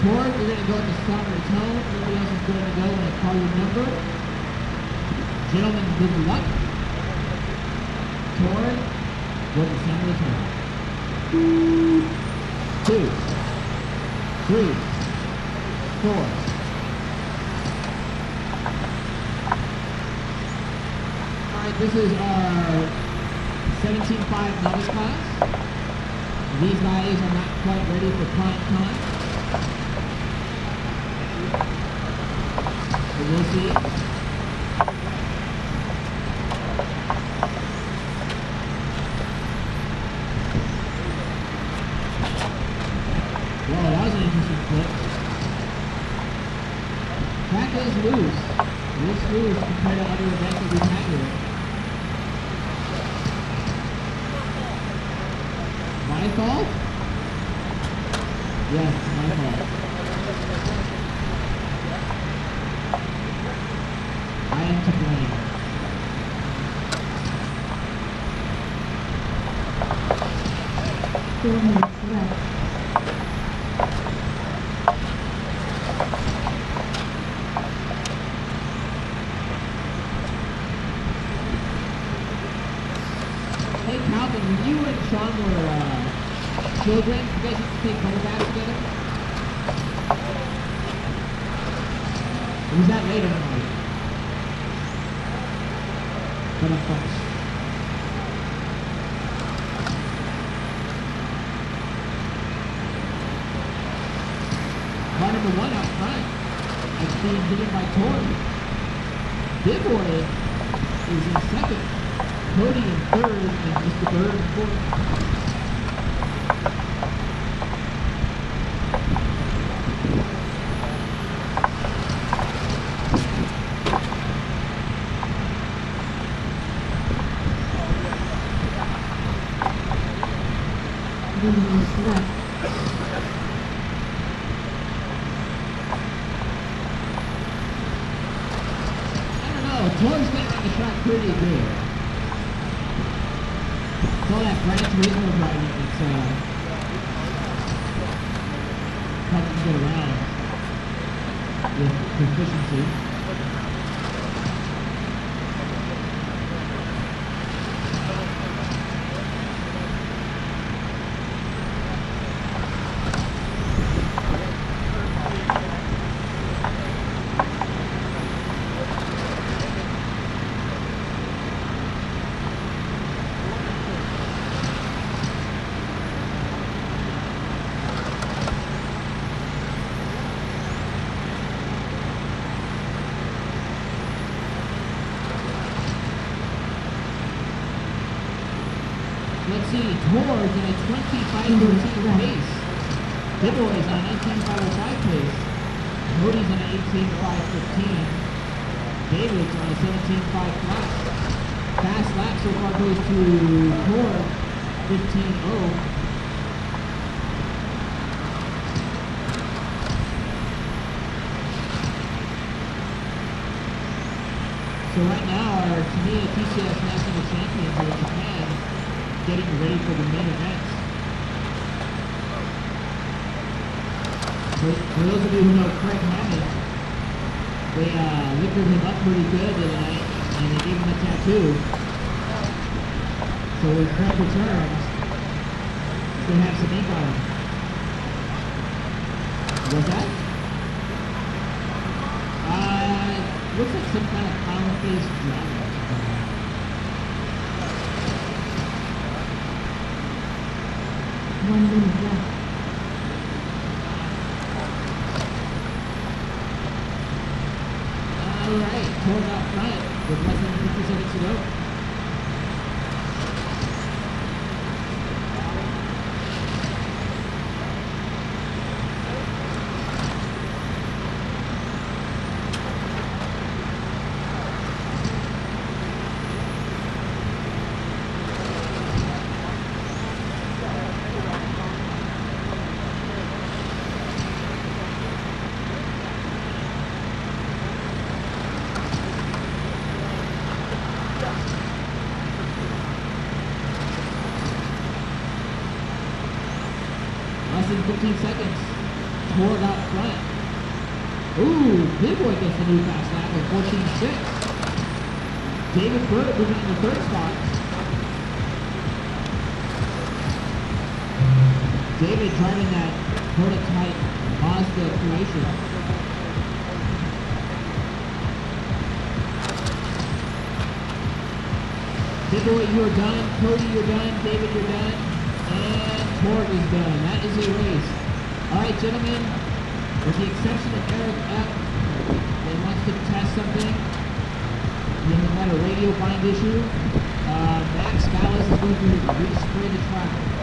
Ford, you're going to go at the start of the tone. Everybody else is going to go when I call your number. Gentlemen, good luck. Ford, go at the center of the. Two, three, four. All right, this is our 17.5 novice class. These guys are not quite ready for prime time. So we'll see. Well, that was an interesting flip. Track is loose. Loose, loose compared to other events that we've had here. My fault? Yes, my fault. I am to blame. Hey Calvin, you and Sean were uh, children, together? Was that later in life? But. Number out front. That's being hidden by Tori. Big boy is in second. Cody in third, and Mr. Bird in fourth. Three minutes left. Getting around the track pretty good. It's that Gran Turismo driving that's uh, helping get around with proficiency. Let's see, Tor's in a 25 pace. Dibble is on an 18.505 pace. Cody's on an 18.515. David's on a 17.5 flat. Fast lap so far goes to Tor, 15.0. So right now, our Tamiya TCS National Champions are in Japan, getting ready for the main event. For, for those of you who know Craig Hammond, they uh, liquored him up pretty good tonight, and they gave him a tattoo. So when Craig returns, they have some ink on him. What's that? Uh, looks like some kind of clown-faced dragon. One minute left. All right, Tor's out front with less than 50 seconds than 15 seconds. Tor out front. Ooh, Big Boy gets the new fast lap of 14.6. David Bird moving in the third spot. David driving that prototype Mazda creation. Big Boy, you're done. Cody, you're done. David, you're done. And Torg is done. That is a race. All right, gentlemen, with the exception of Eric F., that wants to test something, he had a radio bind issue. Uh, Max Scallis is going to respray the track.